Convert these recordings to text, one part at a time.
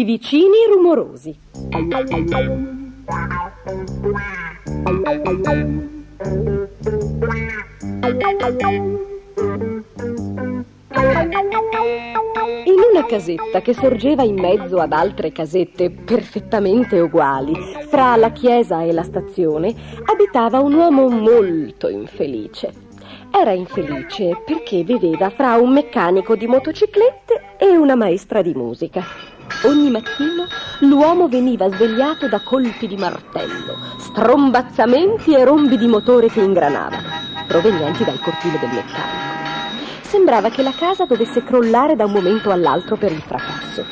I vicini rumorosi. In una casetta che sorgeva in mezzo ad altre casette perfettamente uguali, fra la chiesa e la stazione, abitava un uomo molto infelice. Era infelice perché viveva fra un meccanico di motociclette e una maestra di musica. Ogni mattino l'uomo veniva svegliato da colpi di martello, strombazzamenti e rombi di motore che ingranavano, provenienti dal cortile del meccanico. Sembrava che la casa dovesse crollare da un momento all'altro per il fracasso.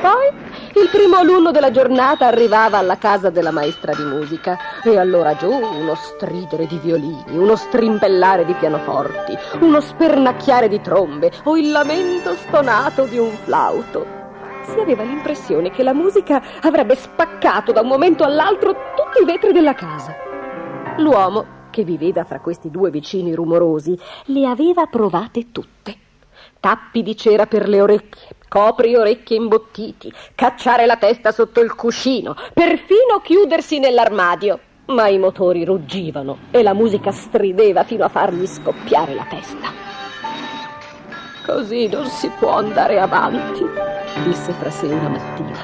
Poi il primo alunno della giornata arrivava alla casa della maestra di musica e allora giù uno stridere di violini, uno strimpellare di pianoforti, uno spernacchiare di trombe o il lamento stonato di un flauto si aveva l'impressione che la musica avrebbe spaccato da un momento all'altro tutti i vetri della casa. L'uomo, che viveva fra questi due vicini rumorosi, le aveva provate tutte. Tappi di cera per le orecchie, copri orecchie imbottiti, cacciare la testa sotto il cuscino, perfino chiudersi nell'armadio. Ma i motori ruggivano e la musica strideva fino a fargli scoppiare la testa. Così non si può andare avanti, disse fra sé una mattina.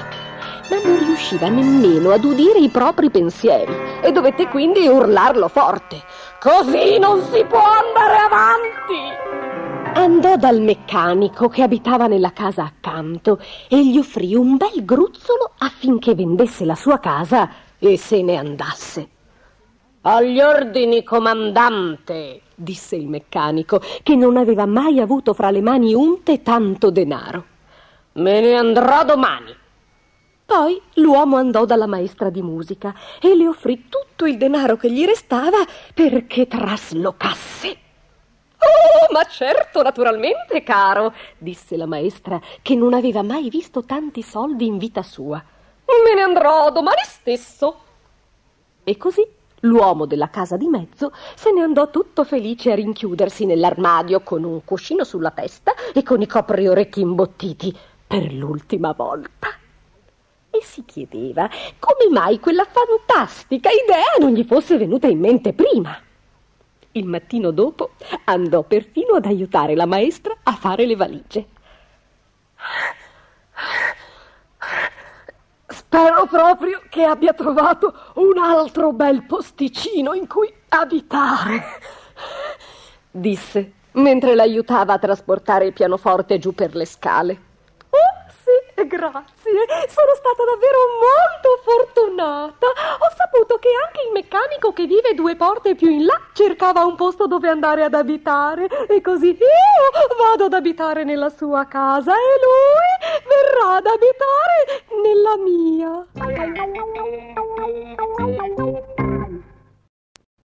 Ma non riusciva nemmeno ad udire i propri pensieri e dovette quindi urlarlo forte. Così non si può andare avanti! Andò dal meccanico che abitava nella casa accanto e gli offrì un bel gruzzolo affinché vendesse la sua casa e se ne andasse. Agli ordini, comandante, disse il meccanico, che non aveva mai avuto fra le mani unte tanto denaro. Me ne andrò domani. Poi l'uomo andò dalla maestra di musica e le offrì tutto il denaro che gli restava perché traslocasse. Oh, ma certo, naturalmente, caro, disse la maestra, che non aveva mai visto tanti soldi in vita sua. Me ne andrò domani stesso. E così L'uomo della casa di mezzo se ne andò tutto felice a rinchiudersi nell'armadio con un cuscino sulla testa e con i copri orecchi imbottiti per l'ultima volta. E si chiedeva come mai quella fantastica idea non gli fosse venuta in mente prima. Il mattino dopo andò perfino ad aiutare la maestra a fare le valigie. Proprio che abbia trovato un altro bel posticino in cui abitare, disse mentre l'aiutava a trasportare il pianoforte giù per le scale. Grazie, sono stata davvero molto fortunata. Ho saputo che anche il meccanico che vive due porte più in là cercava un posto dove andare ad abitare e così io vado ad abitare nella sua casa e lui verrà ad abitare nella Thank you.